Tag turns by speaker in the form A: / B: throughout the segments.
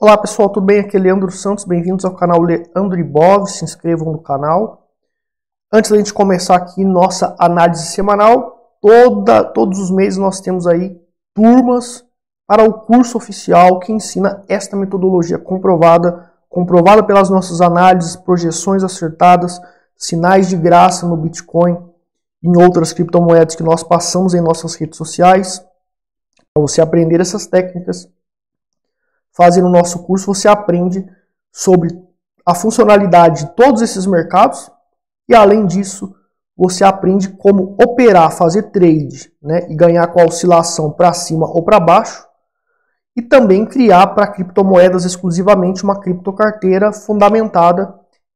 A: Olá pessoal, tudo bem? Aqui é Leandro Santos, bem-vindos ao canal Leandro Ibov, se inscrevam no canal. Antes da gente começar aqui nossa análise semanal, toda, todos os meses nós temos aí turmas para o curso oficial que ensina esta metodologia comprovada, comprovada pelas nossas análises, projeções acertadas, sinais de graça no Bitcoin e em outras criptomoedas que nós passamos em nossas redes sociais. Para você aprender essas técnicas fazendo o nosso curso, você aprende sobre a funcionalidade de todos esses mercados e, além disso, você aprende como operar, fazer trade né, e ganhar com a oscilação para cima ou para baixo e também criar para criptomoedas exclusivamente uma criptocarteira fundamentada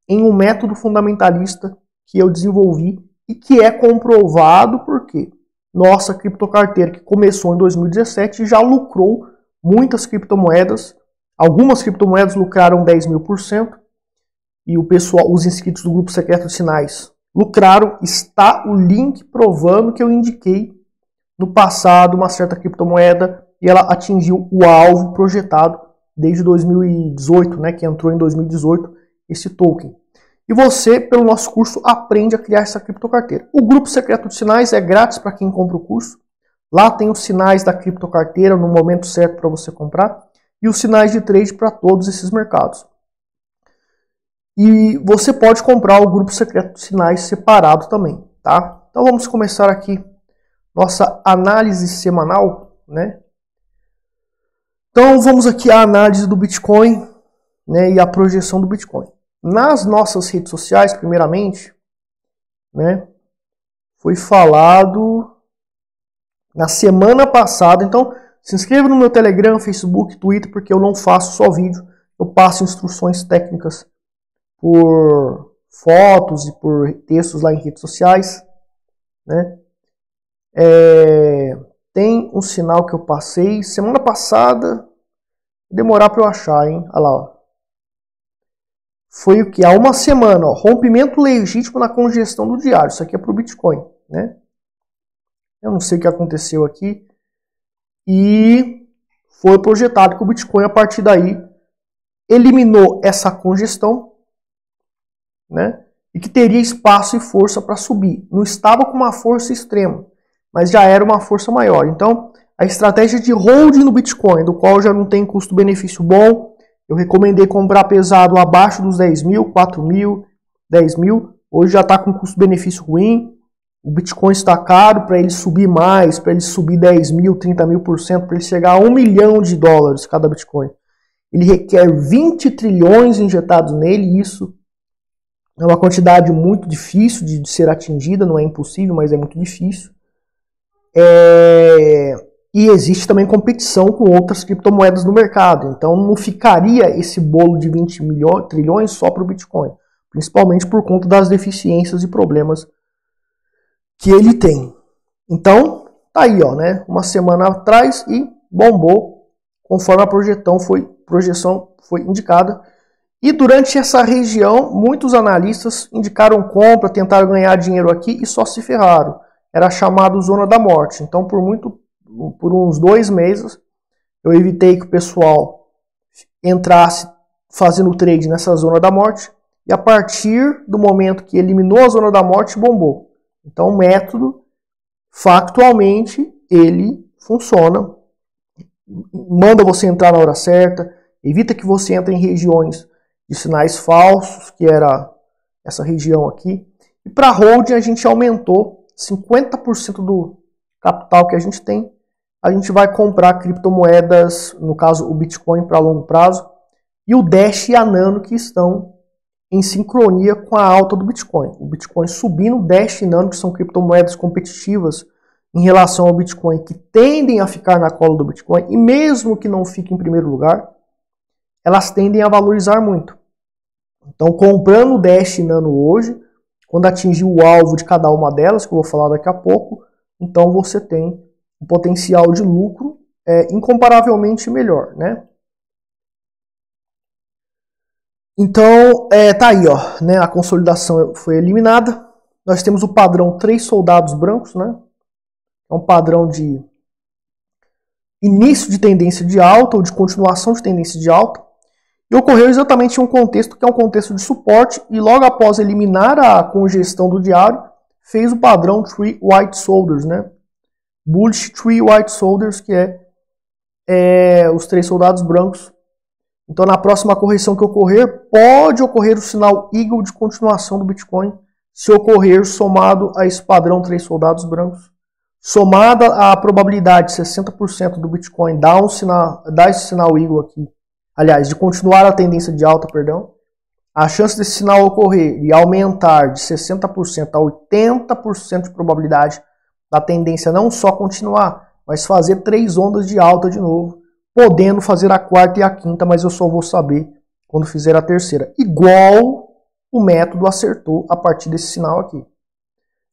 A: em um método fundamentalista que eu desenvolvi e que é comprovado porque nossa criptocarteira que começou em 2017 já lucrou muitas criptomoedas, algumas criptomoedas lucraram 10 mil por cento, e o pessoal, os inscritos do grupo secreto de sinais lucraram. Está o link provando que eu indiquei no passado uma certa criptomoeda e ela atingiu o alvo projetado desde 2018, né, que entrou em 2018 esse token. E você, pelo nosso curso, aprende a criar essa criptocarteira. O grupo secreto de sinais é grátis para quem compra o curso. Lá tem os sinais da criptocarteira no momento certo para você comprar e os sinais de trade para todos esses mercados. E você pode comprar o grupo secreto de sinais separado também, tá? Então vamos começar aqui nossa análise semanal, né? Então vamos aqui à análise do Bitcoin, né, e a projeção do Bitcoin. Nas nossas redes sociais, primeiramente, né, foi falado na semana passada. Então, se inscreva no meu Telegram, Facebook, Twitter, porque eu não faço só vídeo. Eu passo instruções técnicas por fotos e por textos lá em redes sociais. Né? É, tem um sinal que eu passei semana passada. Demorar para eu achar, hein? Olha lá, ó. Foi o que? Há uma semana, ó, rompimento legítimo na congestão do diário. Isso aqui é para o Bitcoin, né? Eu não sei o que aconteceu aqui. E foi projetado que o Bitcoin, a partir daí, eliminou essa congestão, né? E que teria espaço e força para subir. Não estava com uma força extrema, mas já era uma força maior. Então, a estratégia de holding no Bitcoin, do qual já não tem custo-benefício bom, eu recomendei comprar pesado abaixo dos 10 mil, 4 mil, 10 mil. Hoje já está com custo-benefício ruim o Bitcoin está caro para ele subir mais, para ele subir 10 mil, 30 mil por cento, para ele chegar a 1 milhão de dólares cada Bitcoin. Ele requer 20 trilhões injetados nele, e isso é uma quantidade muito difícil de, de ser atingida, não é impossível, mas é muito difícil. É... E existe também competição com outras criptomoedas no mercado, então não ficaria esse bolo de 20 milhões, trilhões só para o Bitcoin, principalmente por conta das deficiências e problemas que ele tem. Então, tá aí, ó, né? Uma semana atrás e bombou conforme a projeção foi, projeção foi indicada. E durante essa região, muitos analistas indicaram compra, tentaram ganhar dinheiro aqui e só se ferraram. Era chamado zona da morte. Então, por muito, por uns dois meses, eu evitei que o pessoal entrasse fazendo trade nessa zona da morte. E a partir do momento que eliminou a zona da morte, bombou. Então, o método, factualmente, ele funciona. Manda você entrar na hora certa, evita que você entre em regiões de sinais falsos, que era essa região aqui. E para holding, a gente aumentou 50% do capital que a gente tem. A gente vai comprar criptomoedas, no caso o Bitcoin para longo prazo, e o Dash e a Nano que estão em sincronia com a alta do Bitcoin. O Bitcoin subindo, Dash Nano, que são criptomoedas competitivas em relação ao Bitcoin, que tendem a ficar na cola do Bitcoin, e mesmo que não fique em primeiro lugar, elas tendem a valorizar muito. Então, comprando Dash e Nano hoje, quando atingir o alvo de cada uma delas, que eu vou falar daqui a pouco, então você tem um potencial de lucro é, incomparavelmente melhor, né? Então, é, tá aí, ó, né, a consolidação foi eliminada. Nós temos o padrão três soldados brancos, né? É um padrão de início de tendência de alta ou de continuação de tendência de alta. E ocorreu exatamente em um contexto que é um contexto de suporte, e logo após eliminar a congestão do diário, fez o padrão Three White Soldiers, né? Bullish Three White Soldiers, que é, é os três soldados brancos. Então, na próxima correção que ocorrer, pode ocorrer o sinal Eagle de continuação do Bitcoin, se ocorrer somado a esse padrão três soldados brancos. Somada a probabilidade de 60% do Bitcoin dar, um sinal, dar esse sinal Eagle aqui, aliás, de continuar a tendência de alta, perdão, a chance desse sinal ocorrer e aumentar de 60% a 80% de probabilidade da tendência não só continuar, mas fazer três ondas de alta de novo, podendo fazer a quarta e a quinta, mas eu só vou saber quando fizer a terceira. Igual o método acertou a partir desse sinal aqui.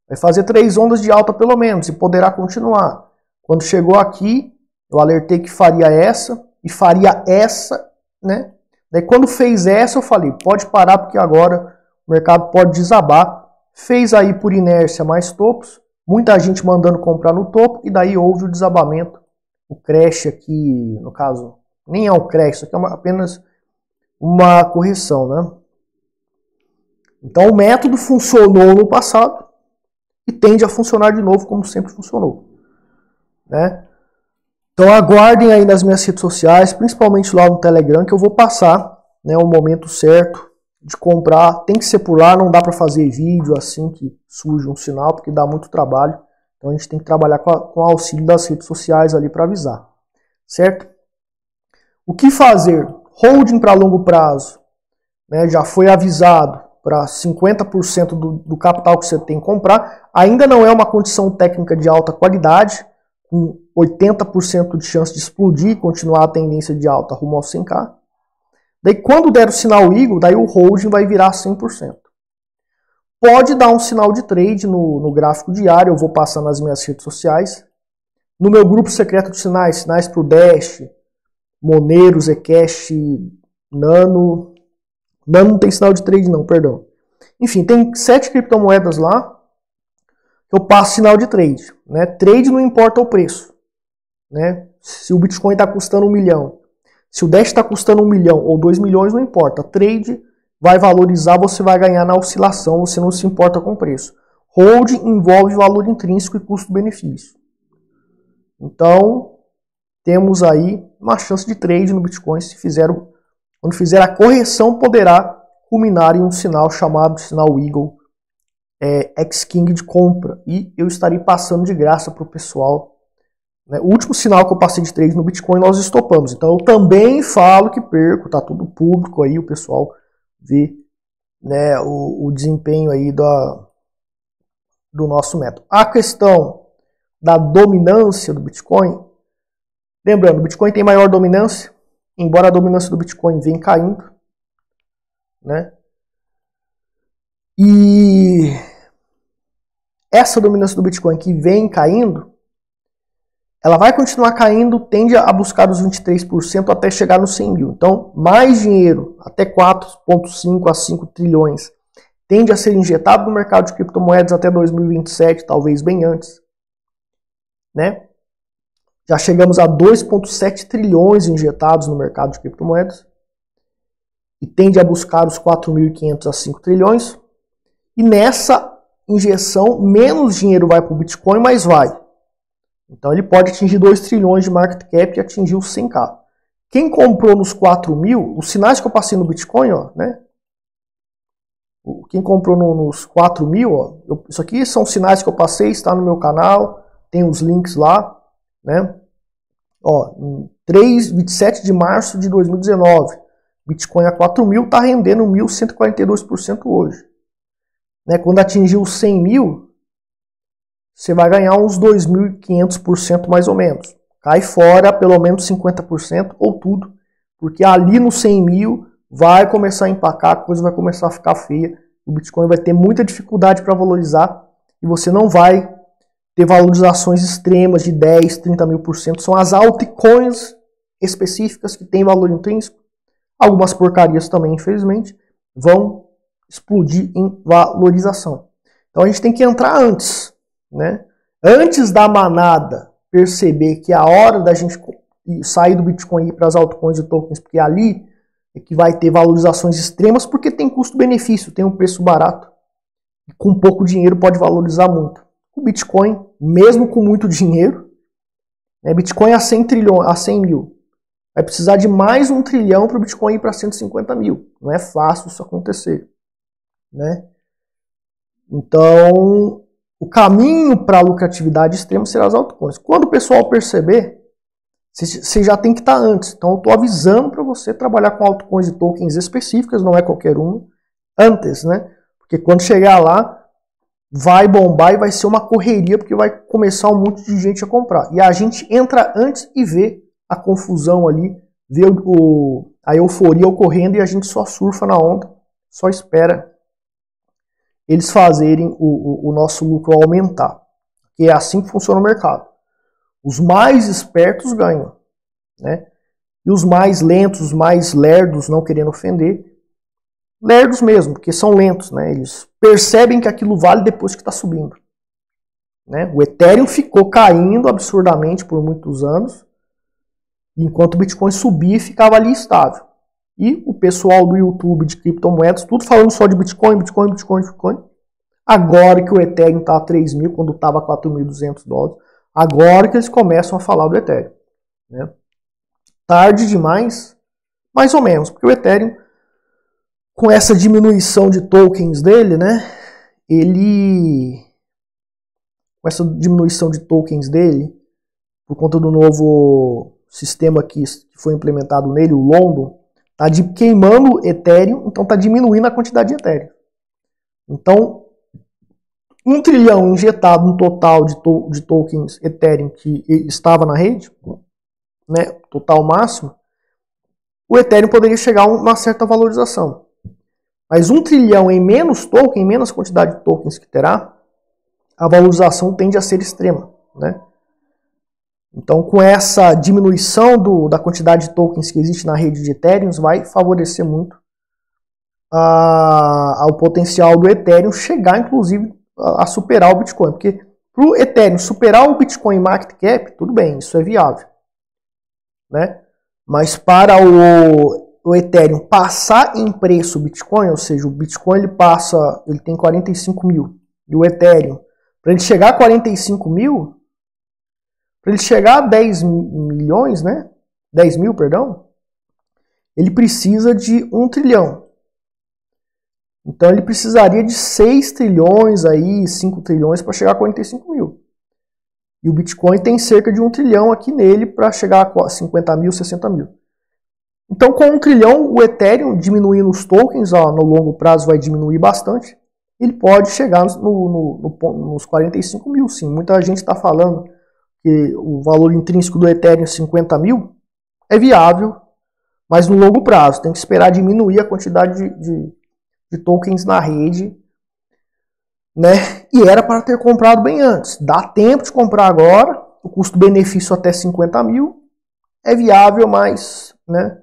A: Vai fazer três ondas de alta pelo menos e poderá continuar. Quando chegou aqui, eu alertei que faria essa e faria essa, né? Daí quando fez essa, eu falei, pode parar porque agora o mercado pode desabar. Fez aí por inércia mais topos, muita gente mandando comprar no topo e daí houve o desabamento. O crash aqui, no caso, nem é um crash, isso aqui é uma, apenas uma correção, né? Então o método funcionou no passado, e tende a funcionar de novo como sempre funcionou. Né? Então aguardem aí nas minhas redes sociais, principalmente lá no Telegram, que eu vou passar né, o momento certo de comprar. Tem que ser por lá, não dá para fazer vídeo assim que surge um sinal, porque dá muito trabalho. Então a gente tem que trabalhar com, a, com o auxílio das redes sociais ali para avisar. Certo? O que fazer? Holding para longo prazo. Né, já foi avisado para 50% do, do capital que você tem que comprar. Ainda não é uma condição técnica de alta qualidade, com 80% de chance de explodir e continuar a tendência de alta rumo ao 100k. Daí quando der o sinal Eagle, daí o holding vai virar 100%. Pode dar um sinal de trade no, no gráfico diário, eu vou passar nas minhas redes sociais. No meu grupo secreto de sinais, sinais para o Dash, Monero, Zcash, Nano, não, não tem sinal de trade não, perdão. Enfim, tem sete criptomoedas lá eu passo sinal de trade. Né? Trade não importa o preço. Né? Se o Bitcoin está custando um milhão, se o Dash está custando um milhão ou dois milhões, não importa. Trade vai valorizar, você vai ganhar na oscilação, você não se importa com o preço. Hold envolve valor intrínseco e custo-benefício. Então, temos aí uma chance de trade no Bitcoin se fizer quando fizer a correção, poderá culminar em um sinal chamado sinal Eagle é, X-King de compra. E eu estarei passando de graça para o pessoal. Né? O último sinal que eu passei de trade no Bitcoin nós estopamos. Então eu também falo que perco, tá tudo público aí, o pessoal vê né, o, o desempenho aí do nosso método. A questão da dominância do Bitcoin, lembrando, o Bitcoin tem maior dominância embora a dominância do Bitcoin venha caindo, né? E essa dominância do Bitcoin que vem caindo, ela vai continuar caindo, tende a buscar os 23% até chegar nos 100 mil. Então, mais dinheiro, até 4,5 a 5 trilhões, tende a ser injetado no mercado de criptomoedas até 2027, talvez bem antes. Né? Já chegamos a 2,7 trilhões injetados no mercado de criptomoedas e tende a buscar os 4.500 a 5 trilhões. E nessa injeção, menos dinheiro vai para o Bitcoin, mas vai. Então ele pode atingir 2 trilhões de market cap e atingir os 100k. Quem comprou nos 4 mil, os sinais que eu passei no Bitcoin, ó, né? Quem comprou no, nos 4 mil, ó, eu, isso aqui são sinais que eu passei, está no meu canal, tem os links lá, né? Ó, em 3, 27 de março de 2019, Bitcoin a 4 mil está rendendo 1.142% hoje. Né? Quando atingir os 100 mil, você vai ganhar uns 2.500% mais ou menos. Cai fora pelo menos 50% ou tudo, porque ali no 100 mil vai começar a empacar, a coisa vai começar a ficar feia. O Bitcoin vai ter muita dificuldade para valorizar e você não vai ter valorizações extremas de 10, 30 mil por cento. São as altcoins específicas que têm valor intrínseco. Algumas porcarias também, infelizmente, vão explodir em valorização. Então a gente tem que entrar antes, né? Antes da manada perceber que é a hora da gente sair do Bitcoin e ir para as altcoins e tokens, porque ali é que vai ter valorizações extremas porque tem custo-benefício, tem um preço barato. E com pouco dinheiro pode valorizar muito. O Bitcoin, mesmo com muito dinheiro, né, Bitcoin a 100, trilhões, a 100 mil, vai precisar de mais um trilhão para o Bitcoin ir para 150 mil. Não é fácil isso acontecer. Né? Então, o caminho para a lucratividade extrema será as altcoins. Quando o pessoal perceber, você já tem que estar tá antes. Então, eu estou avisando para você trabalhar com altcoins e tokens específicas, não é qualquer um, antes, né? Porque quando chegar lá, vai bombar e vai ser uma correria, porque vai começar um monte de gente a comprar. E a gente entra antes e vê a confusão ali, vê o, a euforia ocorrendo e a gente só surfa na onda, só espera eles fazerem o, o, o nosso lucro aumentar. E é assim que funciona o mercado. Os mais espertos ganham, né? E os mais lentos, os mais lerdos, não querendo ofender, lerdos mesmo, porque são lentos, né? Eles percebem que aquilo vale depois que está subindo. Né? O Ethereum ficou caindo absurdamente por muitos anos, enquanto o Bitcoin subia e ficava ali estável. E o pessoal do YouTube de criptomoedas, tudo falando só de Bitcoin, Bitcoin, Bitcoin, Bitcoin. Agora que o Ethereum está a 3 mil, quando estava a 4.200 dólares, agora que eles começam a falar do Ethereum. Né? Tarde demais, mais ou menos, porque o Ethereum, com essa diminuição de tokens dele, né, ele, com essa diminuição de tokens dele, por conta do novo sistema que foi implementado nele, o London, Está queimando Ethereum, então está diminuindo a quantidade de Ethereum. Então, um trilhão injetado no total de, to de tokens Ethereum que estava na rede, né, total máximo, o Ethereum poderia chegar a uma certa valorização. Mas um trilhão em menos token, em menos quantidade de tokens que terá, a valorização tende a ser extrema. Né? Então, com essa diminuição do, da quantidade de tokens que existe na rede de Ethereum, vai favorecer muito a, ao potencial do Ethereum chegar, inclusive, a, a superar o Bitcoin. Porque para o Ethereum superar o Bitcoin Market Cap, tudo bem, isso é viável. Né? Mas para o, o Ethereum passar em preço o Bitcoin, ou seja, o Bitcoin ele passa, ele tem 45 mil, e o Ethereum, para ele chegar a 45 mil, para ele chegar a 10 milhões, né? 10 mil, perdão, ele precisa de 1 trilhão. Então ele precisaria de 6 trilhões aí, 5 trilhões para chegar a 45 mil. E o Bitcoin tem cerca de 1 trilhão aqui nele para chegar a 50 mil, 60 mil. Então com 1 trilhão, o Ethereum diminuindo os tokens, ó, no longo prazo vai diminuir bastante, ele pode chegar no, no, no, nos 45 mil, sim. Muita gente está falando que o valor intrínseco do Ethereum 50 mil, é viável, mas no longo prazo. Tem que esperar diminuir a quantidade de, de, de tokens na rede. Né? E era para ter comprado bem antes. Dá tempo de comprar agora. O custo-benefício até 50 mil é viável, mas né?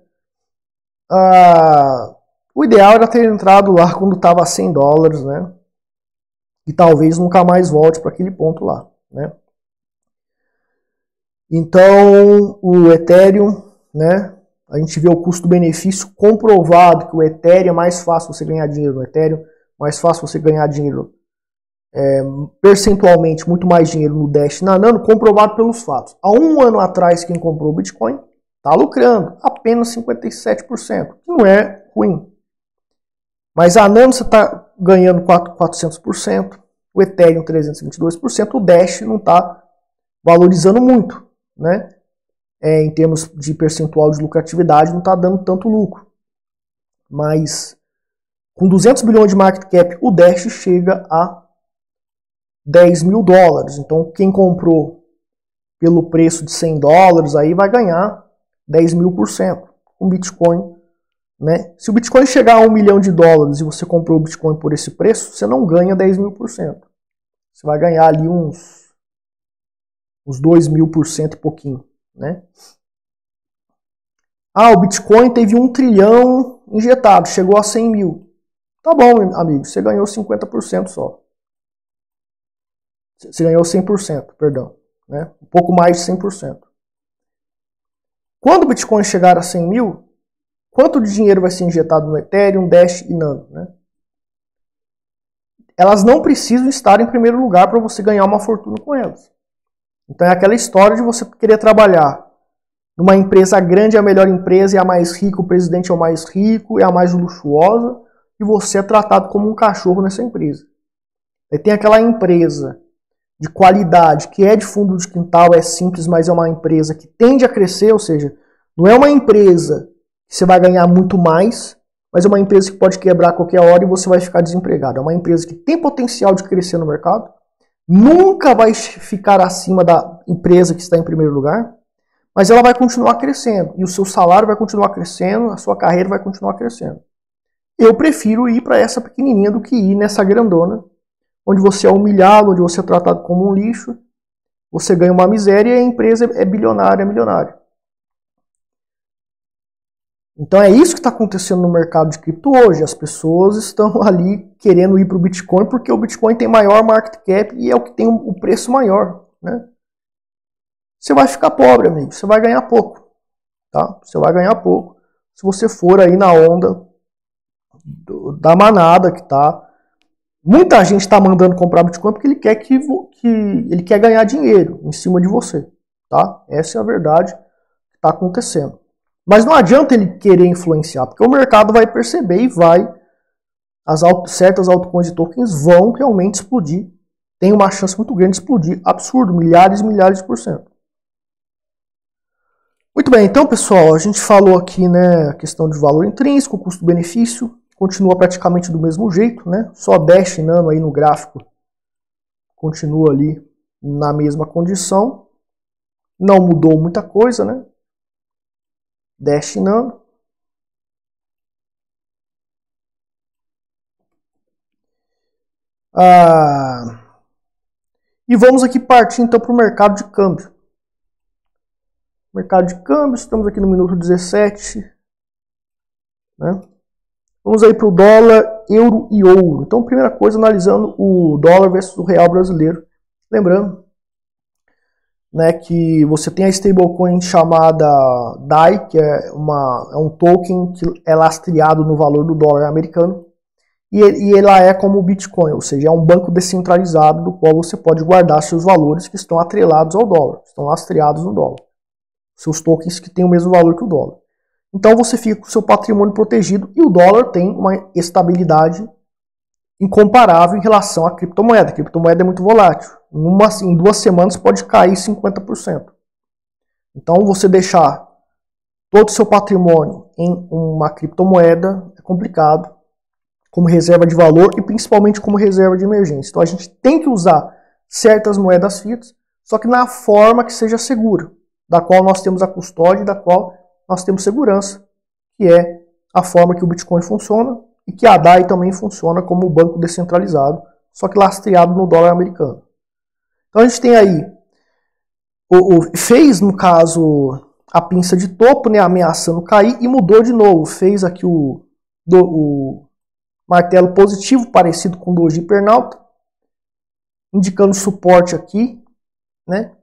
A: Ah, o ideal era ter entrado lá quando estava a 100 dólares, né? E talvez nunca mais volte para aquele ponto lá, né? Então, o Ethereum, né? A gente vê o custo-benefício comprovado que o Ethereum é mais fácil você ganhar dinheiro no Ethereum, mais fácil você ganhar dinheiro é, percentualmente, muito mais dinheiro no Dash na Nano, comprovado pelos fatos. Há um ano atrás, quem comprou o Bitcoin está lucrando apenas 57%, que não é ruim. Mas a Nano você está ganhando 400%, o Ethereum 322%, o Dash não está valorizando muito né? É, em termos de percentual de lucratividade, não está dando tanto lucro. Mas com 200 bilhões de market cap, o Dash chega a 10 mil dólares. Então, quem comprou pelo preço de 100 dólares aí vai ganhar 10 mil por cento com Bitcoin. Né? Se o Bitcoin chegar a 1 milhão de dólares e você comprou o Bitcoin por esse preço, você não ganha 10 mil por cento. Você vai ganhar ali uns uns 2 mil por cento e pouquinho, né? Ah, o Bitcoin teve um trilhão injetado, chegou a 100 mil. Tá bom, amigo, você ganhou 50% só. Você ganhou 100%, perdão. Né? Um pouco mais de 100%. Quando o Bitcoin chegar a 100 mil, quanto de dinheiro vai ser injetado no Ethereum, Dash e Nano, né? Elas não precisam estar em primeiro lugar para você ganhar uma fortuna com elas. Então é aquela história de você querer trabalhar numa empresa grande, é a melhor empresa, é a mais rica, o presidente é o mais rico, é a mais luxuosa, e você é tratado como um cachorro nessa empresa. Aí tem aquela empresa de qualidade, que é de fundo de quintal, é simples, mas é uma empresa que tende a crescer, ou seja, não é uma empresa que você vai ganhar muito mais, mas é uma empresa que pode quebrar a qualquer hora e você vai ficar desempregado. É uma empresa que tem potencial de crescer no mercado, nunca vai ficar acima da empresa que está em primeiro lugar, mas ela vai continuar crescendo e o seu salário vai continuar crescendo, a sua carreira vai continuar crescendo. Eu prefiro ir para essa pequenininha do que ir nessa grandona, onde você é humilhado, onde você é tratado como um lixo, você ganha uma miséria e a empresa é bilionária, é milionária. Então é isso que está acontecendo no mercado de cripto hoje. As pessoas estão ali querendo ir para o Bitcoin porque o Bitcoin tem maior market cap e é o que tem o preço maior. Né? Você vai ficar pobre, amigo. Você vai ganhar pouco. Tá? Você vai ganhar pouco. Se você for aí na onda do, da manada que tá. Muita gente está mandando comprar Bitcoin porque ele quer que, que ele quer ganhar dinheiro em cima de você. Tá? Essa é a verdade que está acontecendo. Mas não adianta ele querer influenciar, porque o mercado vai perceber e vai. As certas altcoins e tokens vão realmente explodir. Tem uma chance muito grande de explodir. Absurdo, milhares e milhares de por cento. Muito bem, então pessoal, a gente falou aqui né, a questão de valor intrínseco, custo-benefício, continua praticamente do mesmo jeito, né? Só Dash Nano aí no gráfico continua ali na mesma condição. Não mudou muita coisa, né? Destinando ah, e vamos aqui partir então para o mercado de câmbio. Mercado de câmbio, estamos aqui no minuto 17. Né? Vamos aí para o dólar, euro e ouro. Então, primeira coisa, analisando o dólar versus o real brasileiro. Lembrando né, que você tem a stablecoin chamada DAI, que é, uma, é um token que é lastreado no valor do dólar americano, e, e ela é como o Bitcoin, ou seja, é um banco descentralizado do qual você pode guardar seus valores que estão atrelados ao dólar, estão lastreados no dólar. Seus tokens que têm o mesmo valor que o dólar. Então você fica com seu patrimônio protegido e o dólar tem uma estabilidade incomparável em relação à criptomoeda. A criptomoeda é muito volátil. Em, uma, em duas semanas pode cair 50%. Então, você deixar todo o seu patrimônio em uma criptomoeda é complicado, como reserva de valor e principalmente como reserva de emergência. Então, a gente tem que usar certas moedas fiat, só que na forma que seja segura, da qual nós temos a custódia e da qual nós temos segurança, que é a forma que o Bitcoin funciona e que a DAI também funciona como banco descentralizado, só que lastreado no dólar americano. Então a gente tem aí, o, o, fez no caso a pinça de topo, né, ameaçando cair, e mudou de novo, fez aqui o, do, o martelo positivo, parecido com o doji pernalta, indicando suporte aqui, né,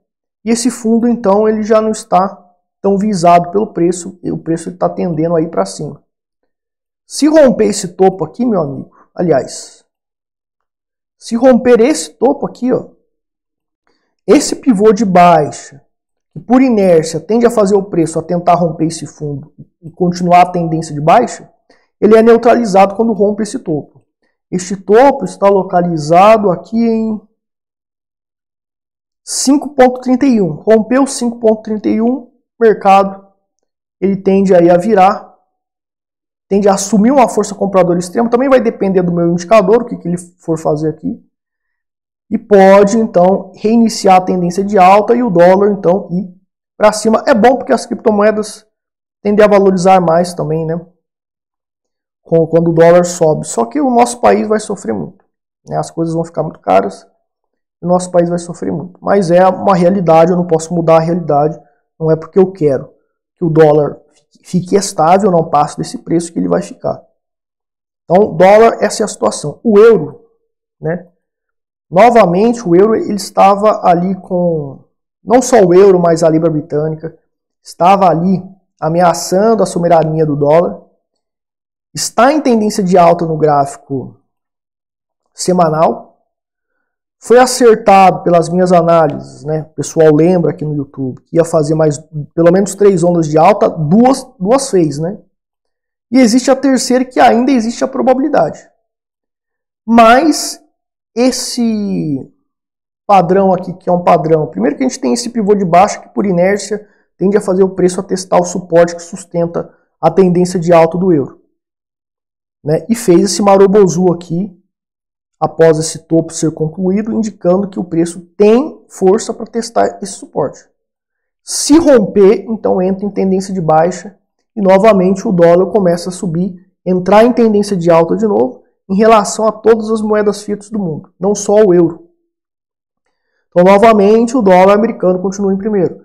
A: e esse fundo então ele já não está tão visado pelo preço, o preço está tendendo aí para cima. Se romper esse topo aqui, meu amigo, aliás, se romper esse topo aqui, ó, esse pivô de baixa, que por inércia tende a fazer o preço a tentar romper esse fundo e continuar a tendência de baixa, ele é neutralizado quando rompe esse topo. Este topo está localizado aqui em 5.31. Rompeu 5.31, mercado ele tende aí a virar tende a assumir uma força compradora extrema, também vai depender do meu indicador, o que, que ele for fazer aqui. E pode, então, reiniciar a tendência de alta e o dólar, então, ir para cima. É bom porque as criptomoedas tendem a valorizar mais também, né? Quando o dólar sobe. Só que o nosso país vai sofrer muito. Né? As coisas vão ficar muito caras. O nosso país vai sofrer muito. Mas é uma realidade, eu não posso mudar a realidade. Não é porque eu quero que o dólar fique estável, não passe desse preço que ele vai ficar. Então, dólar, essa é a situação. O euro, né? Novamente, o euro ele estava ali com não só o euro, mas a libra britânica estava ali ameaçando a soberania do dólar. está em tendência de alta no gráfico semanal. Foi acertado pelas minhas análises, né? O pessoal lembra aqui no YouTube que ia fazer mais pelo menos três ondas de alta, duas, duas fez, né? E existe a terceira que ainda existe a probabilidade. Mas esse padrão aqui, que é um padrão, primeiro que a gente tem esse pivô de baixa que por inércia tende a fazer o preço atestar o suporte que sustenta a tendência de alta do euro. Né? E fez esse marobozu aqui, após esse topo ser concluído, indicando que o preço tem força para testar esse suporte. Se romper, então entra em tendência de baixa e novamente o dólar começa a subir, entrar em tendência de alta de novo em relação a todas as moedas fiat do mundo, não só o euro. Então, novamente, o dólar americano continua em primeiro.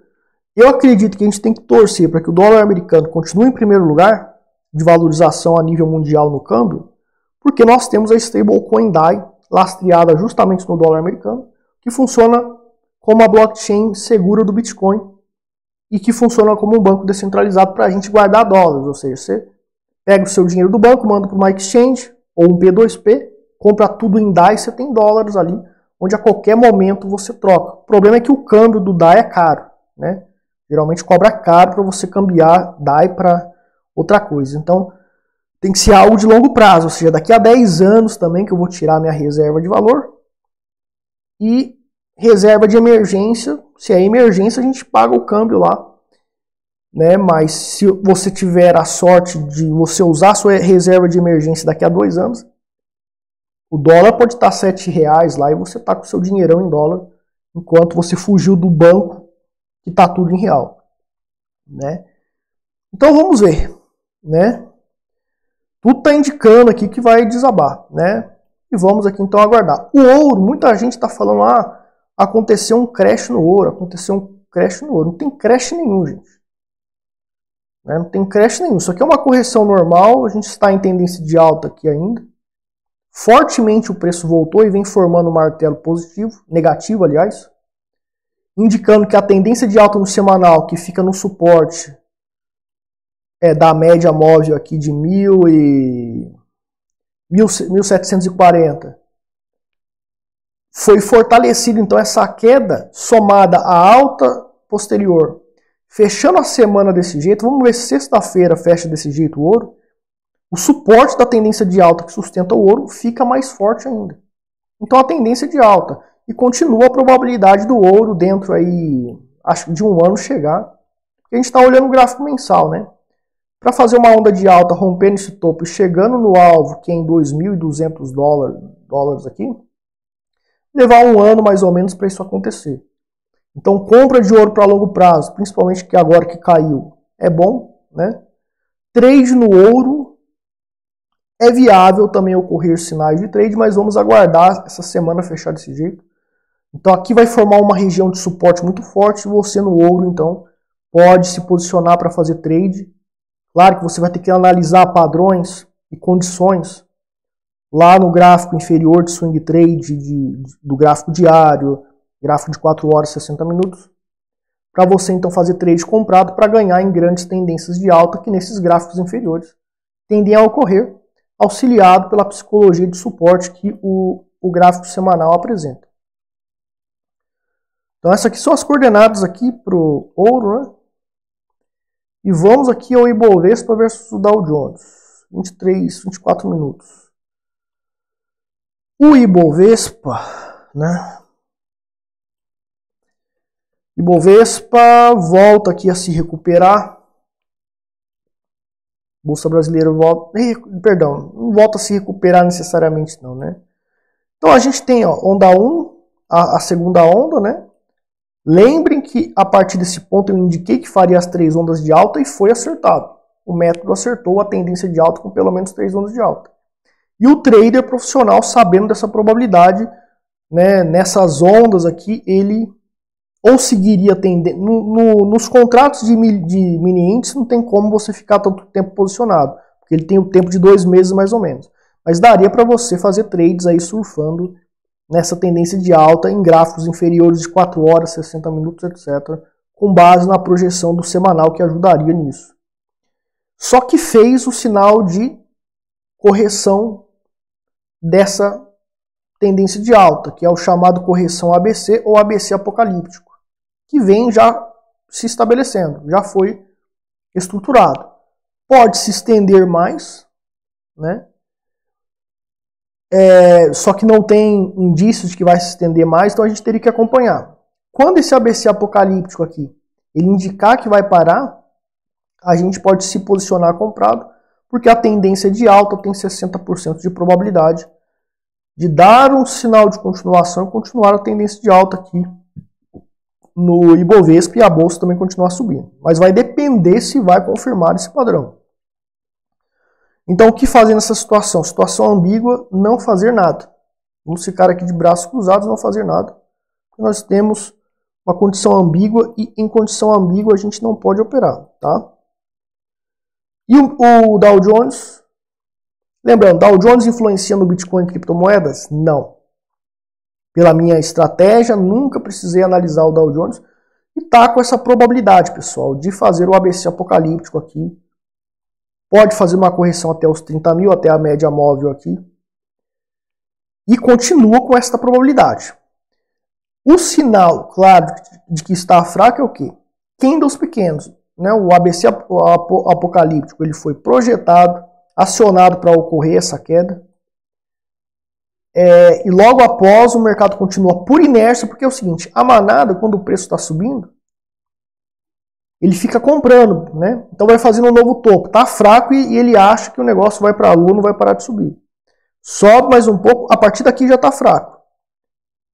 A: Eu acredito que a gente tem que torcer para que o dólar americano continue em primeiro lugar de valorização a nível mundial no câmbio, porque nós temos a stablecoin DAI lastreada justamente no dólar americano, que funciona como a blockchain segura do Bitcoin e que funciona como um banco descentralizado para a gente guardar dólares. Ou seja, você pega o seu dinheiro do banco, manda para uma exchange ou um P2P, compra tudo em DAI, você tem dólares ali, onde a qualquer momento você troca. O problema é que o câmbio do DAI é caro, né? Geralmente cobra caro para você cambiar DAI para outra coisa. Então, tem que ser algo de longo prazo, ou seja, daqui a 10 anos também que eu vou tirar minha reserva de valor. E reserva de emergência, se é emergência, a gente paga o câmbio lá. Né? Mas se você tiver a sorte de você usar sua reserva de emergência daqui a dois anos, o dólar pode estar sete reais lá e você está com seu dinheirão em dólar, enquanto você fugiu do banco que está tudo em real, né? Então vamos ver, né? Tudo está indicando aqui que vai desabar, né? E vamos aqui então aguardar. O ouro, muita gente está falando, ah, aconteceu um crash no ouro, aconteceu um crash no ouro. Não tem crash nenhum, gente. Né? Não tem crash nenhum. Isso aqui é uma correção normal, a gente está em tendência de alta aqui ainda. Fortemente o preço voltou e vem formando um martelo positivo, negativo, aliás indicando que a tendência de alta no semanal, que fica no suporte é, da média móvel aqui de 1.000 e 1.740, foi fortalecido então essa queda somada à alta posterior, fechando a semana desse jeito, vamos ver se sexta-feira fecha desse jeito o ouro, o suporte da tendência de alta que sustenta o ouro fica mais forte ainda. Então a tendência de alta e continua a probabilidade do ouro dentro aí, acho de um ano chegar. A gente está olhando o gráfico mensal, né? Para fazer uma onda de alta rompendo esse topo e chegando no alvo, que é em 2.200 dólares, dólares aqui, levar um ano mais ou menos para isso acontecer. Então, compra de ouro para longo prazo, principalmente que agora que caiu, é bom, né? Trade no ouro é viável também ocorrer sinais de trade, mas vamos aguardar essa semana fechar desse jeito. Então aqui vai formar uma região de suporte muito forte. Você no ouro, então, pode se posicionar para fazer trade. Claro que você vai ter que analisar padrões e condições lá no gráfico inferior de swing trade, de, do gráfico diário, gráfico de 4 horas e 60 minutos, para você então fazer trade comprado para ganhar em grandes tendências de alta que nesses gráficos inferiores tendem a ocorrer, auxiliado pela psicologia de suporte que o, o gráfico semanal apresenta. Então essas aqui são as coordenadas aqui para o ouro, né? E vamos aqui ao Ibovespa versus o Dow Jones. 23, 24 minutos. O Ibovespa, né? Ibovespa volta aqui a se recuperar. Bolsa brasileira volta, perdão, não volta a se recuperar necessariamente não, né? Então a gente tem ó, onda 1, a, a segunda onda, né? Lembrem que a partir desse ponto eu indiquei que faria as três ondas de alta e foi acertado. O método acertou a tendência de alta com pelo menos três ondas de alta. E o trader profissional, sabendo dessa probabilidade, né, nessas ondas aqui, ele ou seguiria tendência. No, no, nos contratos de, de mini índice não tem como você ficar tanto tempo posicionado, porque ele tem o tempo de dois meses mais ou menos. Mas daria para você fazer trades aí surfando nessa tendência de alta em gráficos inferiores de 4 horas, 60 minutos, etc., com base na projeção do semanal que ajudaria nisso. Só que fez o sinal de correção dessa tendência de alta, que é o chamado correção ABC ou ABC apocalíptico, que vem já se estabelecendo, já foi estruturado. Pode se estender mais, né? É, só que não tem indícios de que vai se estender mais, então a gente teria que acompanhar. Quando esse ABC apocalíptico aqui, ele indicar que vai parar, a gente pode se posicionar comprado, porque a tendência de alta tem 60% de probabilidade de dar um sinal de continuação e continuar a tendência de alta aqui no Ibovespa e a bolsa também continuar subindo. Mas vai depender se vai confirmar esse padrão. Então, o que fazer nessa situação? Situação ambígua, não fazer nada. Vamos ficar aqui de braços cruzados, não fazer nada. Nós temos uma condição ambígua e em condição ambígua a gente não pode operar, tá? E o, o Dow Jones, lembrando, Dow Jones influencia no Bitcoin e criptomoedas? Não. Pela minha estratégia, nunca precisei analisar o Dow Jones e tá com essa probabilidade, pessoal, de fazer o ABC apocalíptico aqui. Pode fazer uma correção até os 30 mil, até a média móvel aqui. E continua com essa probabilidade. O sinal, claro, de que está fraco é o quê? Candles pequenos né, o ABC apocalíptico ele foi projetado, acionado para ocorrer essa queda. É, e logo após o mercado continua por inércia, porque é o seguinte, a manada, quando o preço está subindo, ele fica comprando, né? Então vai fazendo um novo topo. Está fraco e, e, ele acha que o negócio vai para a lua, não vai parar de subir. Sobe mais um pouco, a partir daqui já está fraco.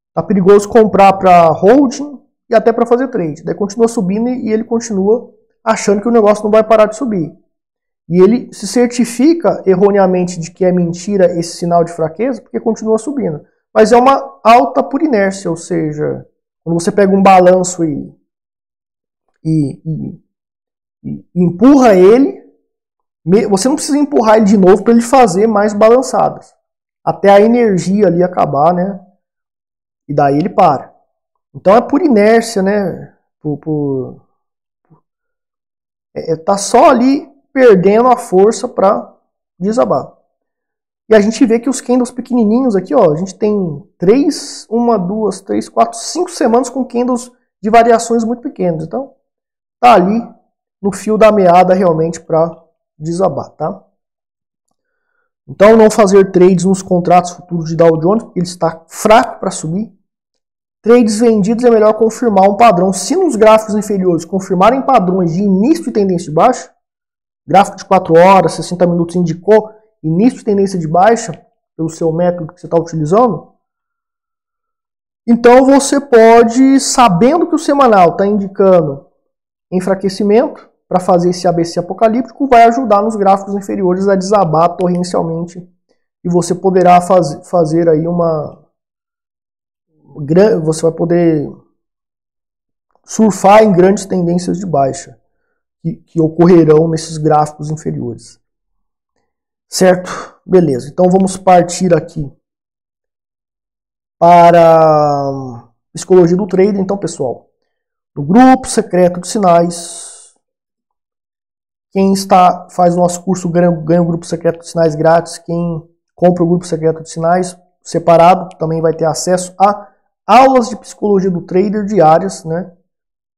A: Está perigoso comprar para holding e até para fazer trade. Daí continua subindo e ele continua achando que o negócio não vai parar de subir. E ele se certifica erroneamente de que é mentira esse sinal de fraqueza porque continua subindo. Mas é uma alta por inércia, ou seja, quando você pega um balanço e, e, e, e empurra ele, você não precisa empurrar ele de novo para ele fazer mais balançadas. Até a energia ali acabar, né? E daí ele para. Então é por inércia, né? Por, por é, é tá só ali perdendo a força para desabar. E a gente vê que os candles pequenininhos aqui, ó, a gente tem três, uma, duas, três, quatro, cinco semanas com candles de variações muito pequenas. Então, tá ali no fio da meada realmente para desabar, tá? Então, não fazer trades nos contratos futuros de Dow Jones, porque ele está fraco para subir. Trades vendidos é melhor confirmar um padrão. Se nos gráficos inferiores confirmarem padrões de início de tendência de baixa, gráfico de 4 horas, 60 minutos indicou início de tendência de baixa, pelo seu método que você está utilizando, então você pode, sabendo que o semanal está indicando enfraquecimento, para fazer esse ABC apocalíptico, vai ajudar nos gráficos inferiores a desabar torrencialmente e você poderá faz, fazer aí uma, você vai poder surfar em grandes tendências de baixa que, que ocorrerão nesses gráficos inferiores. Certo? Beleza. Então vamos partir aqui para psicologia do trade. Então, pessoal, no grupo secreto de sinais, quem está faz o nosso curso ganha, ganha o grupo secreto de sinais grátis. Quem compra o grupo secreto de sinais separado também vai ter acesso a aulas de psicologia do trader diárias, né,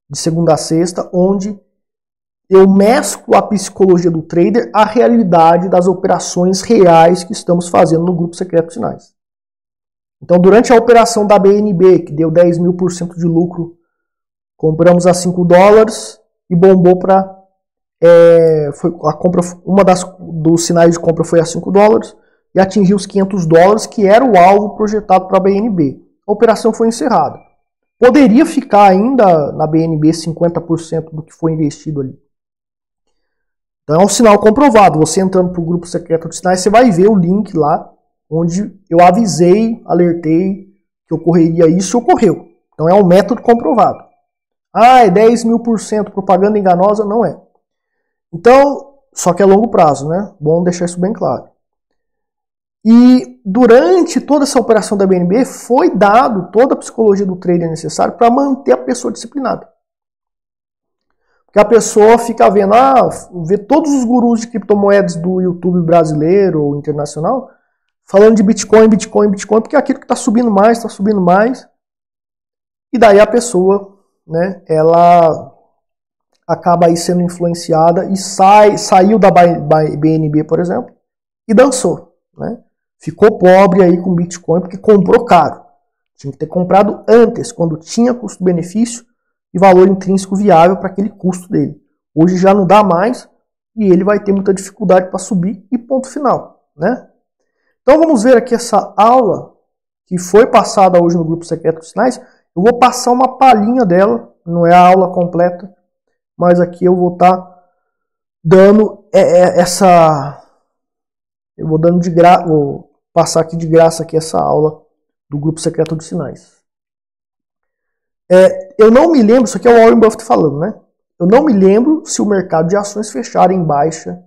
A: de segunda a sexta, onde eu mesclo a psicologia do trader à realidade das operações reais que estamos fazendo no grupo secreto sinais. Então, durante a operação da BNB, que deu 10 mil por cento de lucro, compramos a 5 dólares e bombou para. É, foi a compra, uma das dos sinais de compra foi a 5 dólares e atingiu os 500 dólares, que era o alvo projetado para a BNB a operação foi encerrada. Poderia ficar ainda na BNB 50% do que foi investido ali. Então é um sinal comprovado. Você entrando para o grupo secreto de sinais, você vai ver o link lá onde eu avisei, alertei que ocorreria isso e ocorreu. Então é um método comprovado. Ah, é 10 mil por cento propaganda enganosa? Não é. Então, só que é longo prazo, né? Bom deixar isso bem claro. E durante toda essa operação da BNB foi dado toda a psicologia do trader necessária para manter a pessoa disciplinada. Que a pessoa fica vendo, ah, vê todos os gurus de criptomoedas do YouTube brasileiro ou internacional falando de Bitcoin, Bitcoin, Bitcoin, porque é aquilo que está subindo mais, está subindo mais. E daí a pessoa, né, ela acaba aí sendo influenciada e sai, saiu da BNB, por exemplo, e dançou, né? Ficou pobre aí com Bitcoin porque comprou caro. Tinha que ter comprado antes, quando tinha custo-benefício e valor intrínseco viável para aquele custo dele. Hoje já não dá mais e ele vai ter muita dificuldade para subir e ponto final, né? Então vamos ver aqui essa aula que foi passada hoje no grupo secreto de sinais. Eu vou passar uma palhinha dela, não é a aula completa, mas aqui eu vou estar tá dando é, é, essa eu vou dando de graça, vou passar aqui de graça aqui essa aula do grupo secreto de sinais. É, eu não me lembro, isso aqui é o Warren Buffett falando, né? Eu não me lembro se o mercado de ações fechar em baixa.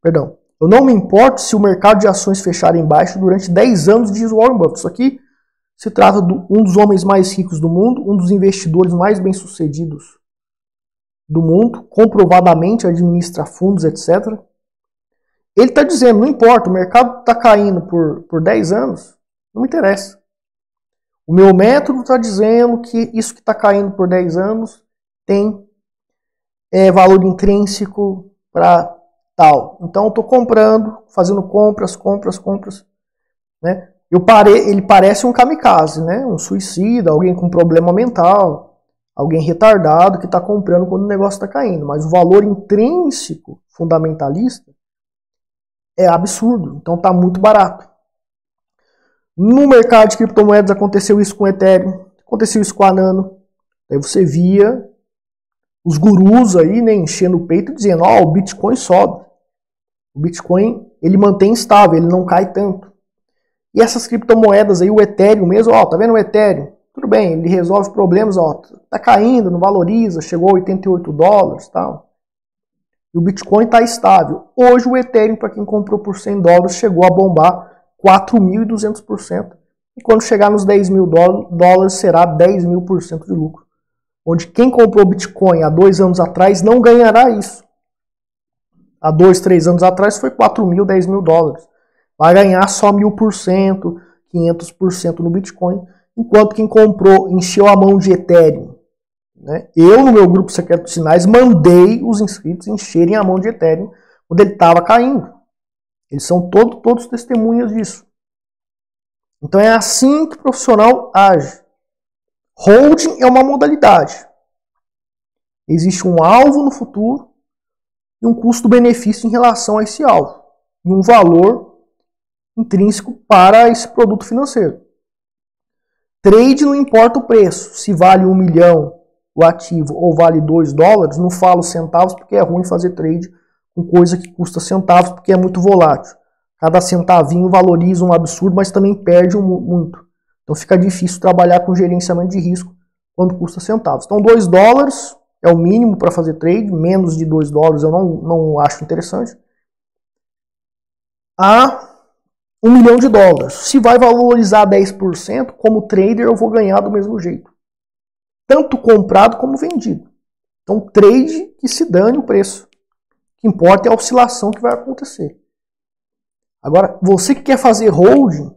A: Perdão. Eu não me importo se o mercado de ações fechar em baixa durante 10 anos, diz o Warren Buffett. Isso aqui se trata de um dos homens mais ricos do mundo, um dos investidores mais bem-sucedidos do mundo, comprovadamente administra fundos, etc. Ele está dizendo, não importa, o mercado está caindo por, por 10 anos, não me interessa. O meu método está dizendo que isso que está caindo por 10 anos tem é, valor intrínseco para tal. Então eu estou comprando, fazendo compras, compras, compras. Né? Eu parei, ele parece um kamikaze, né? um suicida, alguém com problema mental, alguém retardado que está comprando quando o negócio está caindo. Mas o valor intrínseco fundamentalista é absurdo. Então está muito barato. No mercado de criptomoedas aconteceu isso com o Ethereum, aconteceu isso com a Nano. Aí você via os gurus aí né, enchendo o peito dizendo: Ó, oh, o Bitcoin sobe. O Bitcoin ele mantém estável, ele não cai tanto. E essas criptomoedas aí, o Ethereum mesmo, ó, tá vendo o Ethereum? Tudo bem, ele resolve problemas, ó, tá caindo, não valoriza, chegou a 88 dólares, tal. E o Bitcoin está estável. Hoje o Ethereum, para quem comprou por 100 dólares, chegou a bombar 4.200%. E quando chegar nos 10 mil dólares, será 10 mil por cento de lucro. Onde quem comprou Bitcoin há dois anos atrás não ganhará isso. Há dois, três anos atrás foi 4 mil, 10 mil dólares. Vai ganhar só mil por cento, 500 por cento no Bitcoin. Enquanto quem comprou encheu a mão de Ethereum né? Eu, no meu grupo secreto de sinais, mandei os inscritos encherem a mão de Ethereum quando ele estava caindo. Eles são todo, todos testemunhas disso. Então é assim que o profissional age. Holding é uma modalidade. Existe um alvo no futuro e um custo-benefício em relação a esse alvo. E um valor intrínseco para esse produto financeiro. Trade não importa o preço. Se vale um milhão o ativo ou vale 2 dólares, não falo centavos porque é ruim fazer trade com coisa que custa centavos porque é muito volátil. Cada centavinho valoriza um absurdo, mas também perde muito. Então fica difícil trabalhar com gerenciamento de risco quando custa centavos. Então 2 dólares é o mínimo para fazer trade, menos de 2 dólares eu não, não acho interessante. A 1 milhão de dólares. Se vai valorizar 10%, como trader eu vou ganhar do mesmo jeito tanto comprado como vendido. Então, trade que se dane o preço. Que importa é a oscilação que vai acontecer. Agora, você que quer fazer holding,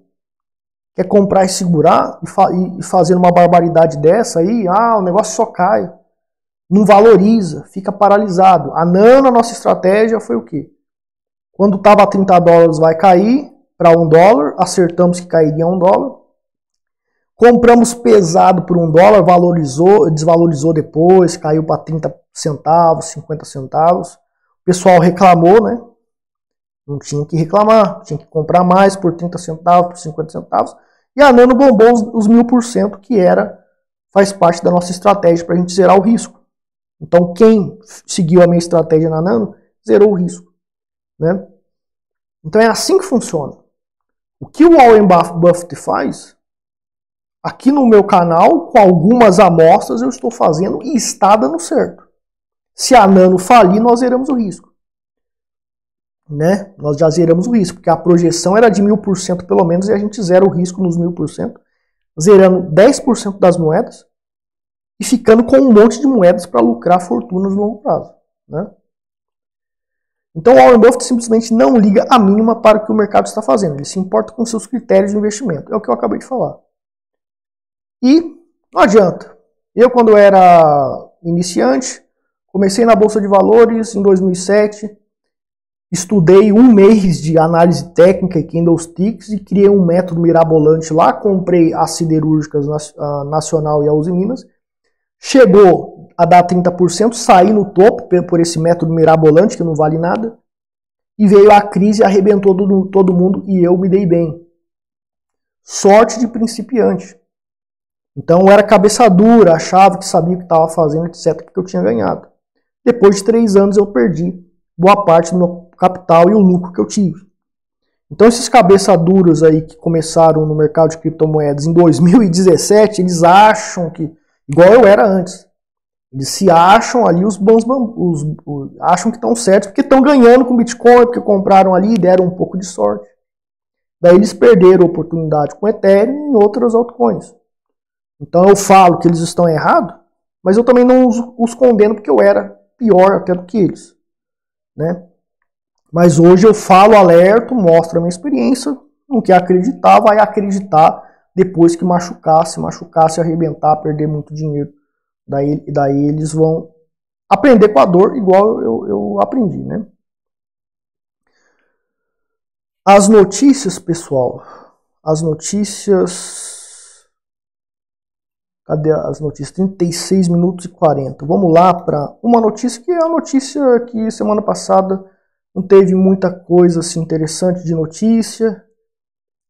A: quer comprar e segurar e, fa e fazer uma barbaridade dessa aí, ah, o negócio só cai, não valoriza, fica paralisado. A Nano, a nossa estratégia foi o quê? Quando estava a 30 dólares vai cair para 1 dólar, acertamos que cairia a 1 dólar. Compramos pesado por um dólar, valorizou, desvalorizou depois, caiu para 30 centavos, 50 centavos. Pessoal reclamou, né? Não tinha que reclamar, tinha que comprar mais por 30 centavos, por 50 centavos. E a Nano bombou os mil por cento, que era, faz parte da nossa estratégia para a gente zerar o risco. Então, quem seguiu a minha estratégia na Nano, zerou o risco. Né? Então, é assim que funciona. O que o Warren Buffett faz Aqui no meu canal, com algumas amostras, eu estou fazendo e está dando certo. Se a Nano falir, nós zeramos o risco. Né? Nós já zeramos o risco, porque a projeção era de mil por cento pelo menos e a gente zera o risco nos mil por cento, zerando 10% das moedas e ficando com um monte de moedas para lucrar fortunas no longo prazo. Né? Então o Warren Buffett simplesmente não liga a mínima para o que o mercado está fazendo. Ele se importa com seus critérios de investimento. É o que eu acabei de falar. E não adianta. Eu, quando era iniciante, comecei na Bolsa de Valores em 2007, estudei um mês de análise técnica e candlesticks e criei um método mirabolante lá, comprei as siderúrgicas Nacional e a Uzi Minas. Chegou a dar 30%, saí no topo por esse método mirabolante que não vale nada. E veio a crise, arrebentou todo, todo mundo e eu me dei bem. Sorte de principiante. Então eu era cabeça dura, achava que sabia o que estava fazendo, etc., porque eu tinha ganhado. Depois de três anos eu perdi boa parte do meu capital e o lucro que eu tive. Então esses cabeça duras aí que começaram no mercado de criptomoedas em 2017, eles acham que, igual eu era antes, eles se acham ali os bons os, os acham que estão certos porque estão ganhando com Bitcoin, porque compraram ali e deram um pouco de sorte. Daí eles perderam a oportunidade com Ethereum e outras altcoins. Então eu falo que eles estão errados, mas eu também não os, os condeno porque eu era pior até do que eles. Né? Mas hoje eu falo alerto, mostro a minha experiência, não quer acreditar, vai acreditar depois que machucar, se machucar, se arrebentar, perder muito dinheiro Daí, daí eles vão aprender com a dor igual eu, eu aprendi, né? As notícias, pessoal. As notícias. Cadê as notícias? 36 minutos e 40. Vamos lá para uma notícia que é a notícia que semana passada não teve muita coisa assim, interessante de notícia.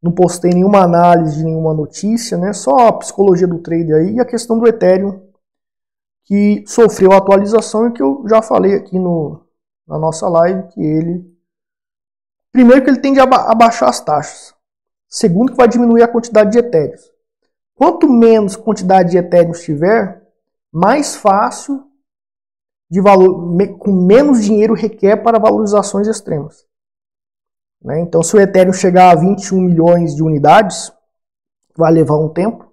A: Não postei nenhuma análise de nenhuma notícia, né? Só a psicologia do trade aí e a questão do Ethereum que sofreu atualização e que eu já falei aqui no, na nossa live que ele primeiro que ele tende a abaixar as taxas, segundo que vai diminuir a quantidade de etéreos. Quanto menos quantidade de etéreos tiver, mais fácil de valor, com menos dinheiro requer para valorizações extremas. Né? Então, se o Ethereum chegar a 21 milhões de unidades, vai levar um tempo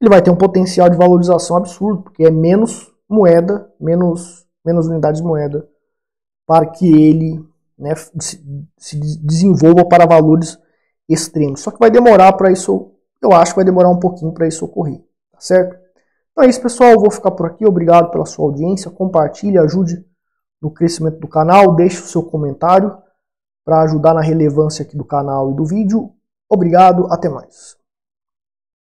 A: ele vai ter um potencial de valorização absurdo, porque é menos moeda, menos, menos unidades de moeda, para que ele né, se, se desenvolva para valores extremos. Só que vai demorar para isso, eu acho que vai demorar um pouquinho para isso ocorrer, tá certo? Então é isso, pessoal. Eu vou ficar por aqui. Obrigado pela sua audiência. Compartilhe, ajude no crescimento do canal. Deixe o seu comentário para ajudar na relevância aqui do canal e do vídeo. Obrigado, até mais.